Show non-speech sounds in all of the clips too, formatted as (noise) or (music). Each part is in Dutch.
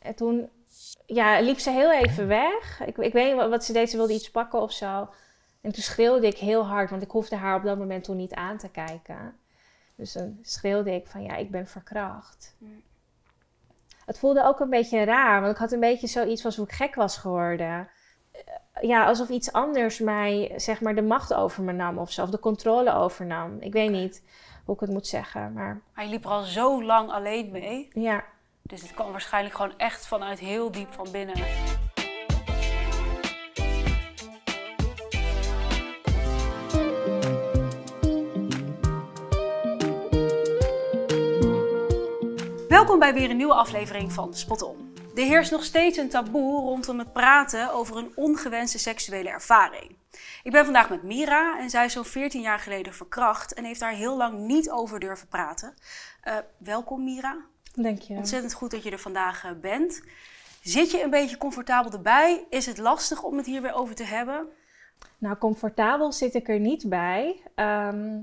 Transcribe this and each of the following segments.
En toen ja, liep ze heel even weg. Ik, ik weet niet wat, ze deed, ze wilde iets pakken of zo. En toen schreeuwde ik heel hard, want ik hoefde haar op dat moment toen niet aan te kijken. Dus dan schreeuwde ik van ja, ik ben verkracht. Het voelde ook een beetje raar, want ik had een beetje zoiets alsof ik gek was geworden. Eh, Ja, alsof iets anders mij, zeg maar, de macht over me nam of zo. Of de controle overnam. Ik weet niet hoe ik het moet zeggen, maar Maar je liep er al zo lang alleen mee. ja. Dus het kwam waarschijnlijk gewoon echt vanuit heel diep van binnen. Welkom bij weer een nieuwe aflevering van Spot On. Er heerst nog steeds een taboe rondom het praten over een ongewenste seksuele ervaring. Ik ben vandaag met Mira en zij is zo'n 14 jaar geleden verkracht en heeft daar heel lang niet over durven praten. Eh, welkom Mira. Denk je. Ontzettend goed dat je er vandaag eh, bent. Zit je een beetje comfortabel erbij? Is het lastig om het hier weer over te hebben? Nou, comfortabel zit ik er niet bij. Ehm,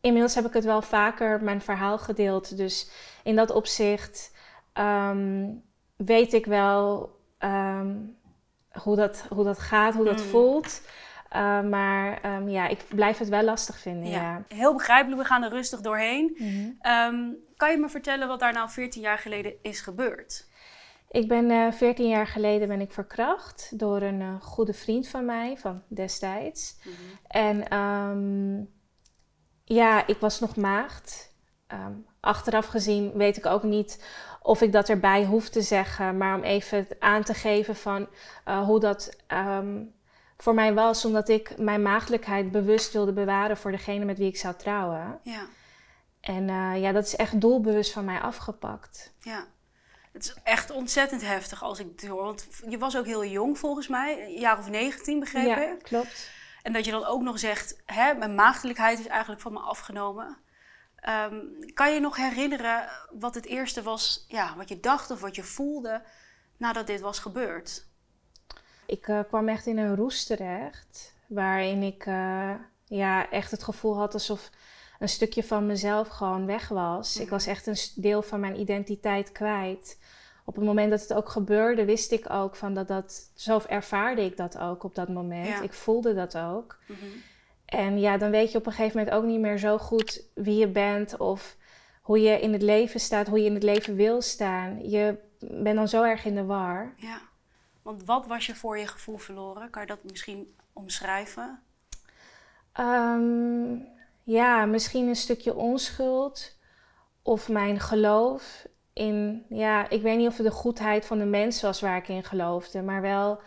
inmiddels heb ik het wel vaker mijn verhaal gedeeld. Dus in dat opzicht ehm, weet ik wel ehm, hoe, dat, hoe dat gaat, hoe dat Mm. voelt. Uh, maar ehm, ja, ik blijf het wel lastig vinden. Ja. Heel begrijpelijk, we gaan er rustig doorheen. Mhm. Ehm, kan je me vertellen wat daar nou 14 jaar geleden is gebeurd? Ik ben eh 14 jaar geleden ben ik verkracht door een eh, goede vriend van mij van destijds. En ehm, ja, ik was nog maagd. Achteraf gezien weet ik ook niet of ik dat erbij hoef te zeggen, maar om even aan te geven van eh, hoe dat voor mij was, omdat ik mijn maagdelijkheid bewust wilde bewaren voor degene met wie ik zou trouwen. Ja, En eh, ja, dat is echt doelbewust van mij afgepakt. ja. Het is echt ontzettend heftig als ik het hoor. Want je was ook heel jong volgens mij, een jaar of 19 begreep ja, ik. klopt. En dat je dan ook nog zegt, hè, mijn maagdelijkheid is eigenlijk van me afgenomen. Ehm, kan je nog herinneren wat het eerste was, ja, wat je dacht of wat je voelde nadat dit was gebeurd? Ik eh, kwam echt in een roes terecht, waarin ik eh, ja, echt het gevoel had alsof een stukje van mezelf gewoon weg was. Ik Mhm. was echt een deel van mijn identiteit kwijt. Op het moment dat het ook gebeurde, wist ik ook van dat dat, zo ervaarde ik dat ook op dat moment. Ja. Ik voelde dat ook. Mhm. En ja, dan weet je op een gegeven moment ook niet meer zo goed wie je bent of hoe je in het leven staat, hoe je in het leven wil staan. Je bent dan zo erg in de war. Ja, want wat was je voor je gevoel verloren? Kan je dat misschien omschrijven? Ehm, ja, misschien een stukje onschuld of mijn geloof in, ja, ik weet niet of het de goedheid van de mens was waar ik in geloofde, maar wel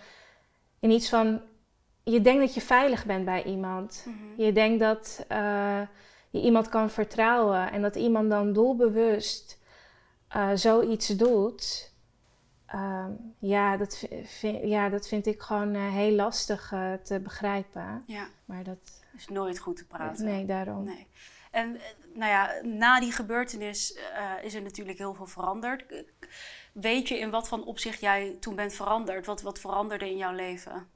in iets van, je denkt dat je veilig bent bij iemand. Mhm. Je denkt dat eh, je iemand kan vertrouwen en dat iemand dan doelbewust eh, zoiets doet. Ehm, ja, dat, vi- vi- ja, dat vind ik gewoon eh, heel lastig eh, te begrijpen. Ja, Maar dat, is nooit goed te praten. nee, daarom. Nee. En eh, nou ja, na die gebeurtenis is er natuurlijk heel veel veranderd. Weet je in wat van opzicht jij toen bent veranderd? Wat, wat veranderde in jouw leven?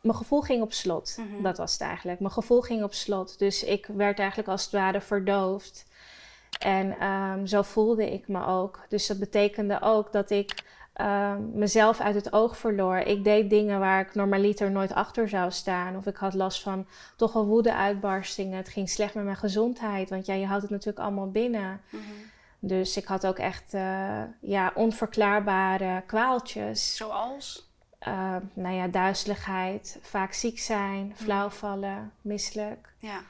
Mijn gevoel ging op slot. Mhm. Dat was het eigenlijk. Mijn gevoel ging op slot. Dus ik werd eigenlijk als het ware verdoofd. En ehm, zo voelde ik me ook. Dus dat betekende ook dat ik ehm, mezelf uit het oog verloor. Ik deed dingen waar ik normaliter nooit achter zou staan. Of ik had last van toch wel woede-uitbarstingen. Het ging slecht met mijn gezondheid. Want ja, je houdt het natuurlijk allemaal binnen. Mhm. Dus ik had ook echt eh, ja, onverklaarbare kwaaltjes. Zoals? Uh, nou ja, duizeligheid, vaak ziek zijn, flauwvallen, misselijk. Ja.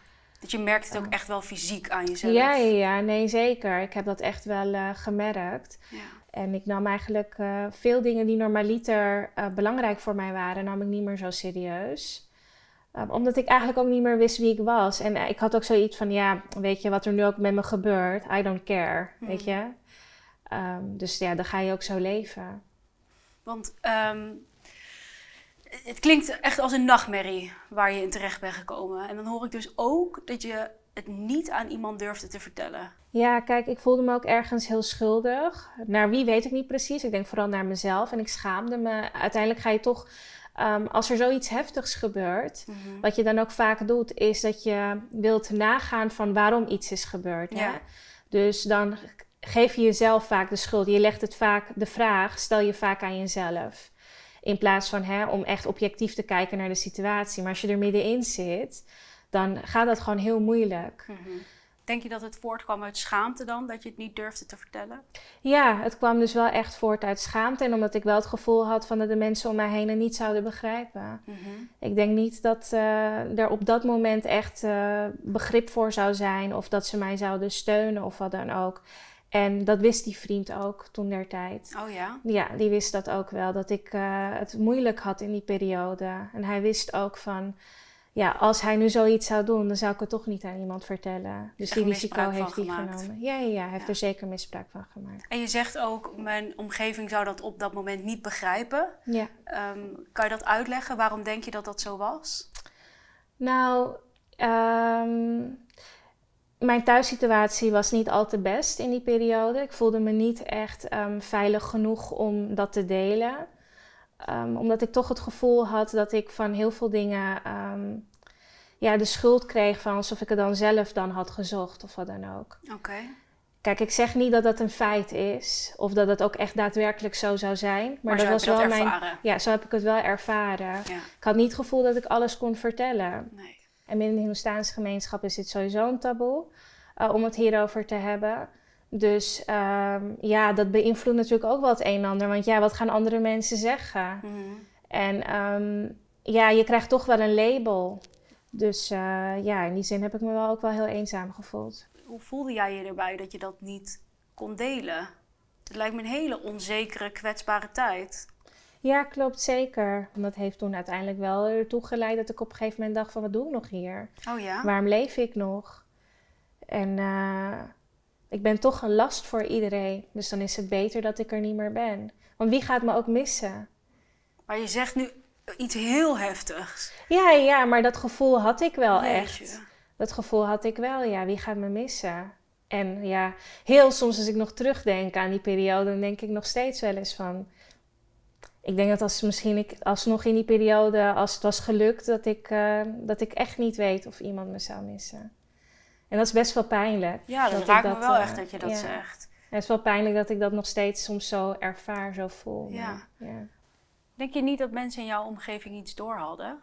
Dat je merkt het ook echt wel fysiek aan jezelf. Ja, ja, nee zeker. Ik heb dat echt wel eh, gemerkt. Ja. En ik nam eigenlijk eh, veel dingen die normaliter eh, belangrijk voor mij waren, nam ik niet meer zo serieus. Um, omdat ik eigenlijk ook niet meer wist wie ik was. En uh, ik had ook zoiets van, ja, weet je, wat er nu ook met me gebeurt, I don't care, weet je. Um, dus ja, dan ga je ook zo leven. Want ehm, het klinkt echt als een nachtmerrie waar je in terecht bent gekomen. En dan hoor ik dus ook dat je het niet aan iemand durfde te vertellen. Ja, kijk, ik voelde me ook ergens heel schuldig. Naar wie weet ik niet precies. Ik denk vooral naar mezelf. En ik schaamde me. Uiteindelijk ga je toch, um, als er zoiets heftigs gebeurt, Mhm. wat je dan ook vaak doet, is dat je wilt nagaan van waarom iets is gebeurd. Ja. Hè? Dus dan geef je jezelf vaak de schuld. Je legt het vaak, de vraag stel je vaak aan jezelf. In plaats van hè, om echt objectief te kijken naar de situatie. Maar als je er middenin zit, dan gaat dat gewoon heel moeilijk. Mhm. Denk je dat het voortkwam uit schaamte dan, dat je het niet durfde te vertellen? Ja, het kwam dus wel echt voort uit schaamte. En omdat ik wel het gevoel had van dat de mensen om mij heen het niet zouden begrijpen. Mhm. Ik denk niet dat uh, er op dat moment echt uh, begrip voor zou zijn. Of dat ze mij zouden steunen of wat dan ook. En dat wist die vriend ook toen der tijd. Oh ja? Ja, die wist dat ook wel. Dat ik uh, het moeilijk had in die periode. En hij wist ook van ja, als hij nu zoiets zou doen, dan zou ik het toch niet aan iemand vertellen. Dus die risico heeft hij genomen. Ja, ja, ja, hij heeft Ja. er zeker misbruik van gemaakt. En je zegt ook, mijn omgeving zou dat op dat moment niet begrijpen. Ja. Ehm, kan je dat uitleggen? Waarom denk je dat dat zo was? Nou, ehm, mijn thuissituatie was niet al te best in die periode. Ik voelde me niet echt ehm, veilig genoeg om dat te delen. Ehm, omdat ik toch het gevoel had dat ik van heel veel dingen ehm, ja, de schuld kreeg van alsof ik het dan zelf dan had gezocht of wat dan ook. Oké. Kijk, ik zeg niet dat dat een feit is of dat het ook echt daadwerkelijk zo zou zijn. Maar, zo dat was wel dat mijn. Ja, zo heb ik het wel ervaren. Ja. Ik had niet het gevoel dat ik alles kon vertellen. Nee. En binnen de Hindoestaanse gemeenschap is dit sowieso een taboe uh, om het hierover te hebben. Dus um, ja, dat beïnvloedt natuurlijk ook wel het een en ander. Want ja, wat gaan andere mensen zeggen? Mhm. En um, ja, je krijgt toch wel een label. Dus uh, ja, in die zin heb ik me wel ook wel heel eenzaam gevoeld. Hoe voelde jij je erbij dat je dat niet kon delen? Het lijkt me een hele onzekere, kwetsbare tijd. Ja, klopt zeker. En dat heeft toen uiteindelijk wel ertoe geleid dat ik op een gegeven moment dacht van wat doe ik nog hier? Oh ja? Waarom leef ik nog? En uh, ik ben toch een last voor iedereen. Dus dan is het beter dat ik er niet meer ben. Want wie gaat me ook missen? Maar je zegt nu iets heel heftigs. Ja, ja, maar dat gevoel had ik wel Jeetje. echt. Dat gevoel had ik wel, ja. Wie gaat me missen? En ja, heel soms als ik nog terugdenk aan die periode, dan denk ik nog steeds wel eens van... Ik denk dat als misschien ik alsnog in die periode, als het was gelukt, dat ik, uh, dat ik echt niet weet of iemand me zou missen. En dat is best wel pijnlijk. Ja, dat, raakt me wel uh, echt dat je dat ja. zegt. En het is wel pijnlijk dat ik dat nog steeds soms zo ervaar, zo voel. Ja. Maar, ja. Denk je niet dat mensen in jouw omgeving iets door hadden?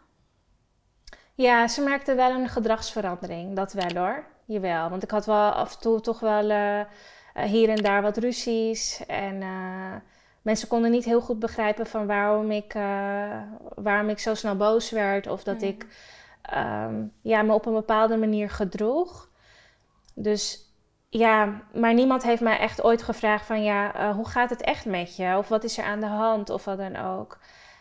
Ja, ze merkte wel een gedragsverandering. Dat wel hoor. Jawel. Want ik had wel af en toe toch wel uh, hier en daar wat ruzies. En mensen konden niet heel goed begrijpen van waarom ik, uh, waarom ik zo snel boos werd. Of dat Mm. ik um, ja, me op een bepaalde manier gedroeg. Dus ja, maar niemand heeft mij echt ooit gevraagd van ja, hoe gaat het echt met je? Of wat is er aan de hand? Of wat dan ook.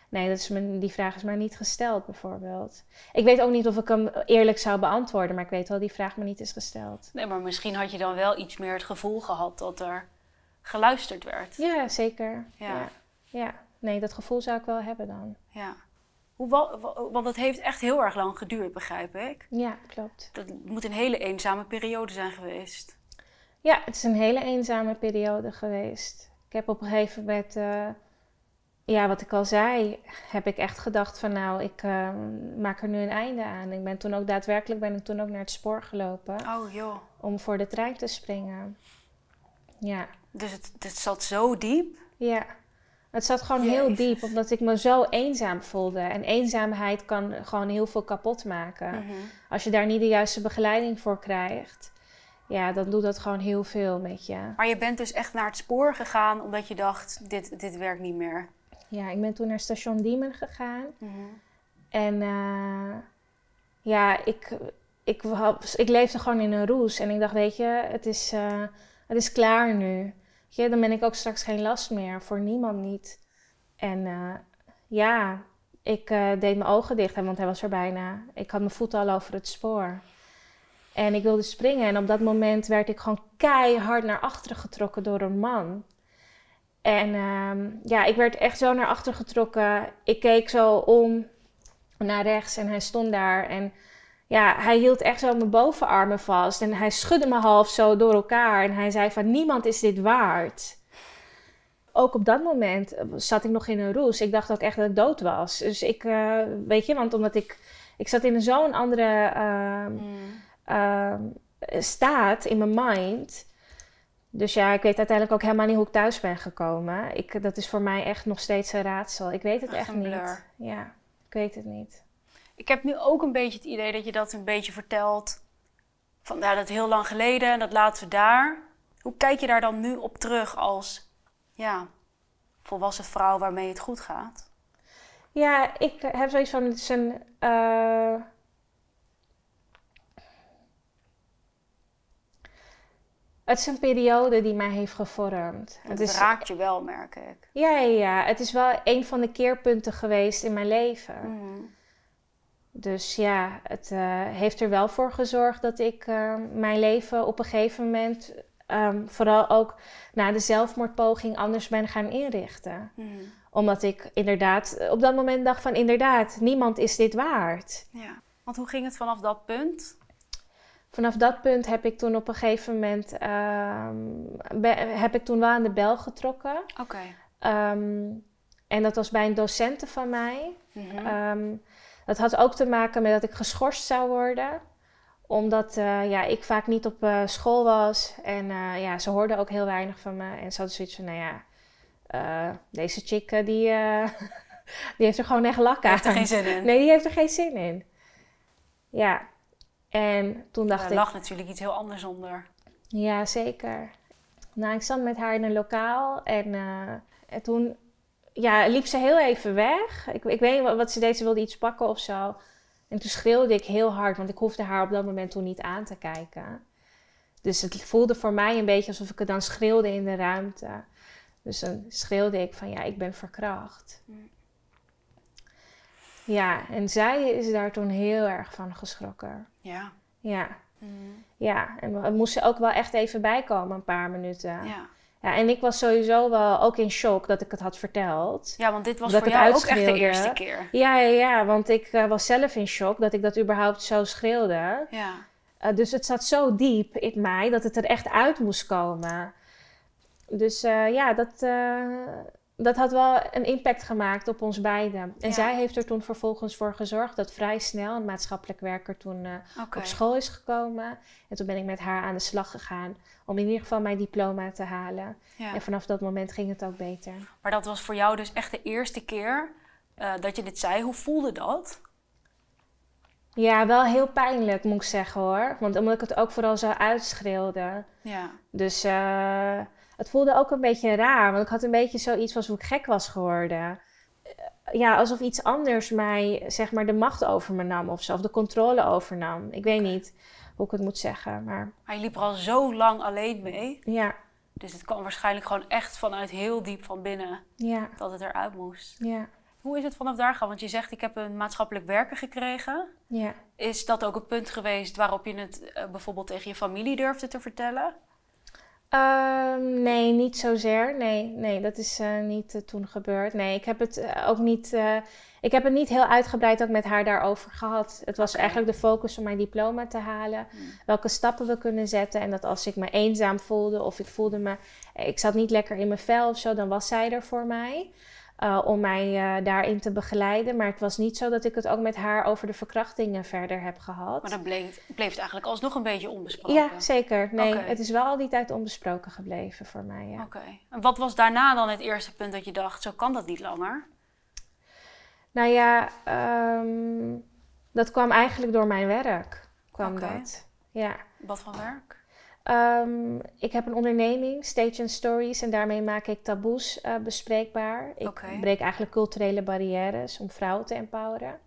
Nee, dat is me, die vraag is mij niet gesteld, bijvoorbeeld. Ik weet ook niet of ik hem eerlijk zou beantwoorden, maar ik weet wel die vraag me niet is gesteld. Nee, maar misschien had je dan wel iets meer het gevoel gehad dat er geluisterd werd. Ja, zeker. Ja. Ja, ja. nee, dat gevoel zou ik wel hebben dan. Ja. Hoe, want dat heeft echt heel erg lang geduurd, begrijp ik. Ja, klopt. Dat moet een hele eenzame periode zijn geweest. Ja, het is een hele eenzame periode geweest. Ik heb op een gegeven moment, uh, ja, wat ik al zei, heb ik echt gedacht van nou, ik uh, maak er nu een einde aan. Ik ben toen ook daadwerkelijk ben ik toen ook naar het spoor gelopen Oh joh. om voor de trein te springen. Ja. Dus het, het zat zo diep? Ja. Het zat gewoon Jezus. heel diep, omdat ik me zo eenzaam voelde. En eenzaamheid kan gewoon heel veel kapot maken. Mhm. Als je daar niet de juiste begeleiding voor krijgt, ja, dan doet dat gewoon heel veel met je. Maar je bent dus echt naar het spoor gegaan omdat je dacht, dit, dit werkt niet meer. Ja, ik ben toen naar station Diemen gegaan. Mhm. En uh, ja, ik, ik, ik leefde gewoon in een roes. En ik dacht, weet je, het is, uh, het is klaar nu. Dan ben ik ook straks geen last meer, voor niemand niet. En uh, ja, ik uh, deed mijn ogen dicht, want hij was er bijna. Ik had mijn voeten al over het spoor. En ik wilde springen en op dat moment werd ik gewoon keihard naar achteren getrokken door een man. En uh, ja, ik werd echt zo naar achteren getrokken. Ik keek zo om naar rechts en hij stond daar. En ja, hij hield echt zo mijn bovenarmen vast. En hij schudde me half zo door elkaar. En hij zei van, niemand is dit waard. Ook op dat moment zat ik nog in een roes. Ik dacht ook echt dat ik dood was. Dus ik, uh, weet je, want omdat ik... Ik zat in zo'n andere uh, Mm. uh, staat in mijn mind... Dus ja, ik weet uiteindelijk ook helemaal niet hoe ik thuis ben gekomen. Ik, dat is voor mij echt nog steeds een raadsel. Ik weet het echt, niet. Ja, ik weet het niet. Ik heb nu ook een beetje het idee dat je dat een beetje vertelt. Van ja, dat heel lang geleden en dat laten we daar. Hoe kijk je daar dan nu op terug als ja, volwassen vrouw waarmee het goed gaat? Ja, ik heb zoiets van, het is een... eh, het is een periode die mij heeft gevormd. Het, Het is, raakt je wel, merk ik. ja, ja, ja, het is wel een van de keerpunten geweest in mijn leven. Mhm. Dus ja, het eh, heeft er wel voor gezorgd dat ik eh, mijn leven op een gegeven moment, ehm, vooral ook na de zelfmoordpoging, anders ben gaan inrichten. Mhm. Omdat ik inderdaad op dat moment dacht van inderdaad, niemand is dit waard. Ja. Want hoe ging het vanaf dat punt? Vanaf dat punt heb ik toen op een gegeven moment, ehm, be- heb ik toen wel aan de bel getrokken. Oké. Ehm, en dat was bij een docente van mij. Mhm. Dat had ook te maken met dat ik geschorst zou worden. Omdat eh, ja, ik vaak niet op eh, school was. En eh, ja, ze hoorden ook heel weinig van me. En ze hadden zoiets van, nou ja, deze chick die, (laughs) die heeft er gewoon echt lak aan. Heeft er geen zin in. Nee, die heeft er geen zin in. Ja, en toen dacht ik... lag natuurlijk iets heel anders onder. Ja, zeker. Nou, ik zat met haar in een lokaal en, en toen ja, liep ze heel even weg. Ik, ik weet niet wat, ze deed, ze wilde iets pakken of zo. En toen schreeuwde ik heel hard, want ik hoefde haar op dat moment toen niet aan te kijken. Dus het voelde voor mij een beetje alsof ik het dan schreeuwde in de ruimte. Dus dan schreeuwde ik van ja, ik ben verkracht. Mm. Ja, en zij is daar toen heel erg van geschrokken. Ja. Ja, Mhm. ja. En we moesten ook wel echt even bijkomen, een paar minuten. Ja. Ja, en ik was sowieso wel ook in shock dat ik het had verteld. ja, want dit was voor jou ook echt de eerste keer. Ja, ja, ja, want ik eh, was zelf in shock dat ik dat überhaupt zo schreeuwde. Ja. Eh, dus het zat zo diep in mij dat het er echt uit moest komen. Dus eh, ja, dat, dat had wel een impact gemaakt op ons beiden. En Ja. zij heeft er toen vervolgens voor gezorgd dat vrij snel een maatschappelijk werker toen eh, op school is gekomen. En toen ben ik met haar aan de slag gegaan om in ieder geval mijn diploma te halen. Ja. En vanaf dat moment ging het ook beter. Maar dat was voor jou dus echt de eerste keer eh, dat je dit zei. Hoe voelde dat? Ja, wel heel pijnlijk moet ik zeggen hoor. Want omdat ik het ook vooral zo uitschreeuwde. Ja. Dus eh, het voelde ook een beetje raar. Want ik had een beetje zoiets alsof ik gek was geworden. Eh, Ja, alsof iets anders mij, zeg maar, de macht over me nam of zo. Of de controle overnam. Ik weet niet hoe ik het moet zeggen. Maar Maar je liep er al zo lang alleen mee. ja, Dus het kwam waarschijnlijk gewoon echt vanuit heel diep van binnen ja, dat het eruit moest. ja, Hoe is het vanaf daar gaan? Want je zegt, ik heb een maatschappelijk werker gekregen. ja. Is dat ook een punt geweest waarop je het eh, bijvoorbeeld tegen je familie durfde te vertellen? Ehm, nee, niet zozeer. Nee, nee dat is eh, niet eh, toen gebeurd. Nee, ik heb het eh, ook niet. ik heb het niet heel uitgebreid ook met haar daarover gehad. Het was eigenlijk de focus om mijn diploma te halen. Hmm. Welke stappen we kunnen zetten. En dat als ik me eenzaam voelde of ik voelde me. Ik zat niet lekker in mijn vel of zo, dan was zij er voor mij. Eh, om mij eh, daarin te begeleiden. Maar het was niet zo dat ik het ook met haar over de verkrachtingen verder heb gehad. Maar dan bleef, bleef het eigenlijk alsnog een beetje onbesproken. ja, zeker. Nee, het is wel al die tijd onbesproken gebleven voor mij. Ja. Oké. En wat was daarna dan het eerste punt dat je dacht, zo kan dat niet langer? Nou ja, ehm, dat kwam eigenlijk door mijn werk. Kwam Oké. dat. Ja. Wat voor werk? Ehm, ik heb een onderneming, Stage and Stories, en daarmee maak ik taboes eh, bespreekbaar. Ik breek eigenlijk culturele barrières om vrouwen te empoweren.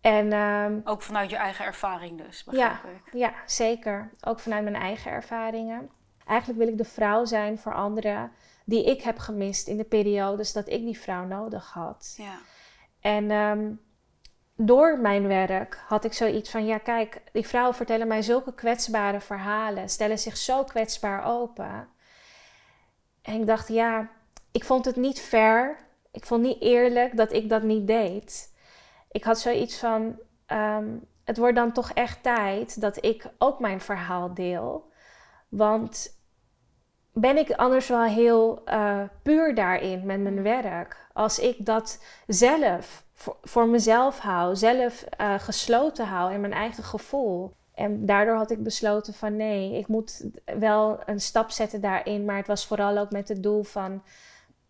En ehm, Ook vanuit je eigen ervaring dus, ja, begrijp ik. ja, zeker. Ook vanuit mijn eigen ervaringen. Eigenlijk wil ik de vrouw zijn voor anderen die ik heb gemist in de periodes dat ik die vrouw nodig had. Ja. En ehm, door mijn werk had ik zoiets van: ja, kijk, die vrouwen vertellen mij zulke kwetsbare verhalen, stellen zich zo kwetsbaar open. En ik dacht, ja, ik vond het niet fair. Ik vond niet eerlijk dat ik dat niet deed. Ik had zoiets van: ehm, het wordt dan toch echt tijd dat ik ook mijn verhaal deel. Want ben ik anders wel heel eh, puur daarin met mijn werk. Als ik dat zelf voor, voor mezelf hou, zelf eh, gesloten hou in mijn eigen gevoel. En daardoor had ik besloten van nee, ik moet wel een stap zetten daarin. Maar het was vooral ook met het doel van,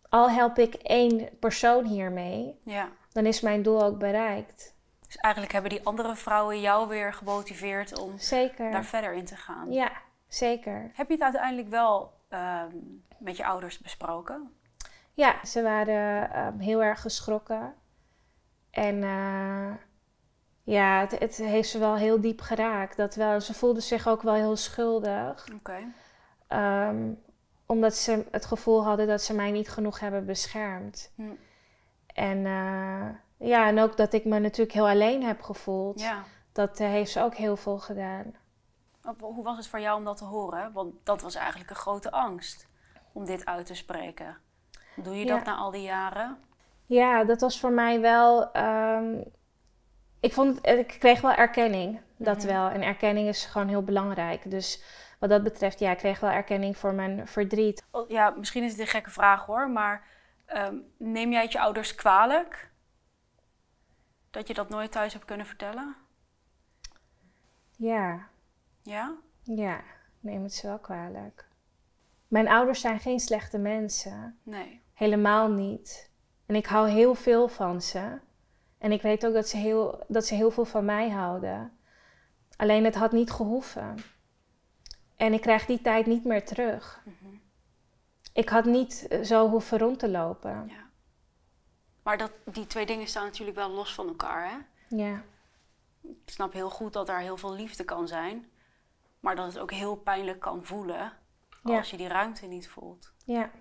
al help ik één persoon hiermee, Ja. dan is mijn doel ook bereikt. Dus eigenlijk hebben die andere vrouwen jou weer gemotiveerd om Zeker. daar verder in te gaan. Ja, zeker. Heb je het uiteindelijk wel ehm, met je ouders besproken? Ja, ze waren ehm, heel erg geschrokken. En eh, ja, het, het heeft ze wel heel diep geraakt. Dat wel, ze voelden zich ook wel heel schuldig. Oké. Ehm, omdat ze het gevoel hadden dat ze mij niet genoeg hebben beschermd. Hm. En eh, ja, en ook dat ik me natuurlijk heel alleen heb gevoeld. Ja. Dat eh, heeft ze ook heel veel gedaan. Hoe was het voor jou om dat te horen? Want dat was eigenlijk een grote angst om dit uit te spreken. Doe je Ja. dat na al die jaren? Ja, dat was voor mij wel. ehm, ik, vond, het- ik kreeg wel erkenning. Dat wel. En erkenning is gewoon heel belangrijk. Dus wat dat betreft, ja, ik kreeg wel erkenning voor mijn verdriet. Oh, Ja, misschien is het een gekke vraag hoor, maar ehm, neem jij het je ouders kwalijk? Dat je dat nooit thuis hebt kunnen vertellen? Ja, Ja? ja, neem het ze wel kwalijk. Mijn ouders zijn geen slechte mensen. Nee. Helemaal niet. En ik hou heel veel van ze. En ik weet ook dat ze heel, dat ze heel veel van mij houden. Alleen het had niet gehoeven. En ik krijg die tijd niet meer terug. Mhm. Ik had niet eh, zo hoeven rond te lopen. Ja. Maar dat, die twee dingen staan natuurlijk wel los van elkaar. Hè? Ja, Ik snap heel goed dat er heel veel liefde kan zijn, maar dat het ook heel pijnlijk kan voelen Ja. als je die ruimte niet voelt. ja.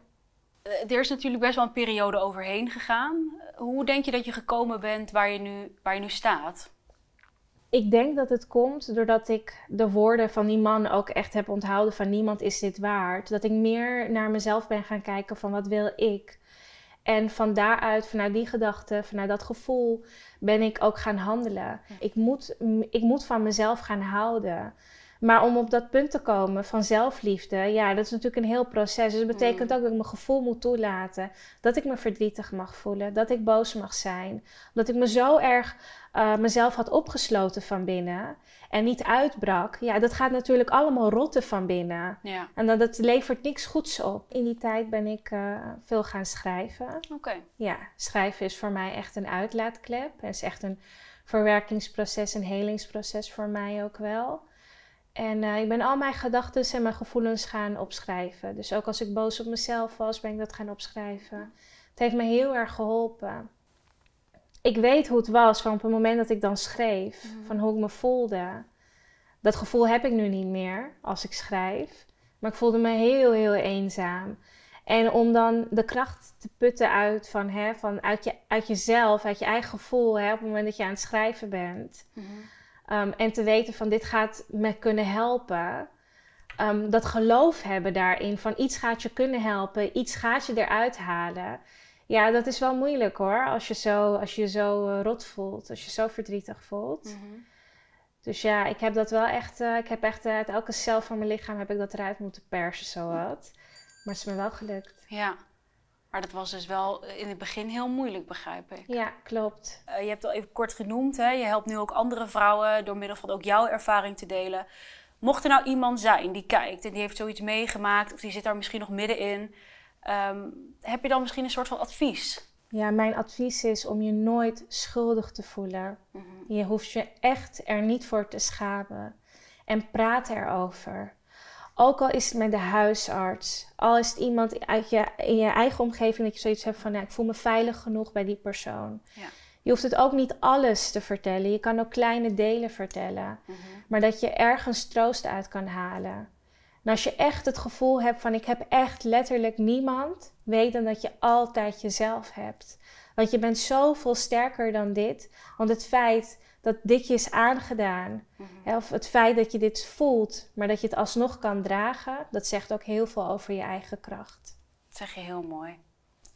Eh, Er is natuurlijk best wel een periode overheen gegaan. Hoe denk je dat je gekomen bent waar je nu, waar je nu staat? Ik denk dat het komt doordat ik de woorden van die man ook echt heb onthouden van niemand is dit waard. Dat ik meer naar mezelf ben gaan kijken van wat wil ik. En van daaruit, vanuit die gedachte, vanuit dat gevoel, ben ik ook gaan handelen. Ik moet, ik moet van mezelf gaan houden. Maar om op dat punt te komen van zelfliefde, ja, dat is natuurlijk een heel proces. Dus dat betekent Mm. ook dat ik mijn gevoel moet toelaten. Dat ik me verdrietig mag voelen. Dat ik boos mag zijn. Dat ik me zo erg eh, mezelf had opgesloten van binnen en niet uitbrak. Ja, dat gaat natuurlijk allemaal rotten van binnen. Ja, En dat, dat levert niks goeds op. In die tijd ben ik eh, veel gaan schrijven. oké. Ja, schrijven is voor mij echt een uitlaatklep. Het is echt een verwerkingsproces, een helingsproces voor mij ook wel. En eh, ik ben al mijn gedachten en mijn gevoelens gaan opschrijven. Dus ook als ik boos op mezelf was, ben ik dat gaan opschrijven. Het heeft me heel erg geholpen. Ik weet hoe het was van op het moment dat ik dan schreef, Mhm. van hoe ik me voelde. Dat gevoel heb ik nu niet meer als ik schrijf. Maar ik voelde me heel, heel eenzaam. En om dan de kracht te putten uit, van, hè, van uit, je, uit jezelf, uit je eigen gevoel, hè, op het moment dat je aan het schrijven bent. Mhm. Um, en te weten van dit gaat me kunnen helpen. Um, dat geloof hebben daarin van iets gaat je kunnen helpen, iets gaat je eruit halen. Ja, dat is wel moeilijk hoor, als je zo, als je zo eh, rot voelt, als je zo verdrietig voelt. Mhm. Dus ja, ik heb dat wel echt, eh, ik heb echt eh, uit elke cel van mijn lichaam heb ik dat eruit moeten persen, zowat. Maar het is me wel gelukt. Ja, maar dat was dus wel in het begin heel moeilijk, begrijp ik. Ja, klopt. Eh, je hebt het al even kort genoemd, hè? je helpt nu ook andere vrouwen door middel van ook jouw ervaring te delen. Mocht er nou iemand zijn die kijkt en die heeft zoiets meegemaakt of die zit daar misschien nog middenin, ehm, heb je dan misschien een soort van advies? Ja, mijn advies is om je nooit schuldig te voelen. Mhm. Je hoeft je echt er niet voor te schamen. En praat erover. Ook al is het met de huisarts, al is het iemand uit je, in je eigen omgeving dat je zoiets hebt van, nou, ik voel me veilig genoeg bij die persoon. Ja. Je hoeft het ook niet alles te vertellen. Je kan ook kleine delen vertellen. Mhm. Maar dat je ergens troost uit kan halen. En als je echt het gevoel hebt van ik heb echt letterlijk niemand, weet dan dat je altijd jezelf hebt. Want je bent zoveel sterker dan dit. Want het feit dat dit je is aangedaan, Mhm. hè, of het feit dat je dit voelt, maar dat je het alsnog kan dragen, dat zegt ook heel veel over je eigen kracht. Dat zeg je heel mooi.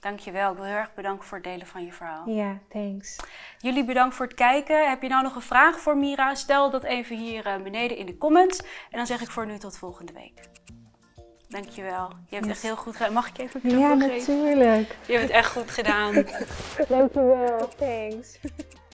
Dankjewel. Ik wil heel erg bedanken voor het delen van je verhaal. Ja, thanks. Jullie bedankt voor het kijken. Heb je nou nog een vraag voor Mira? Stel dat even hier eh, beneden in de comments. En dan zeg ik voor nu tot volgende week. Dankjewel. Je hebt Yes. echt heel goed gedaan. Mag ik even een geven? natuurlijk. Je hebt het echt goed gedaan. (laughs) Dankjewel. Thanks.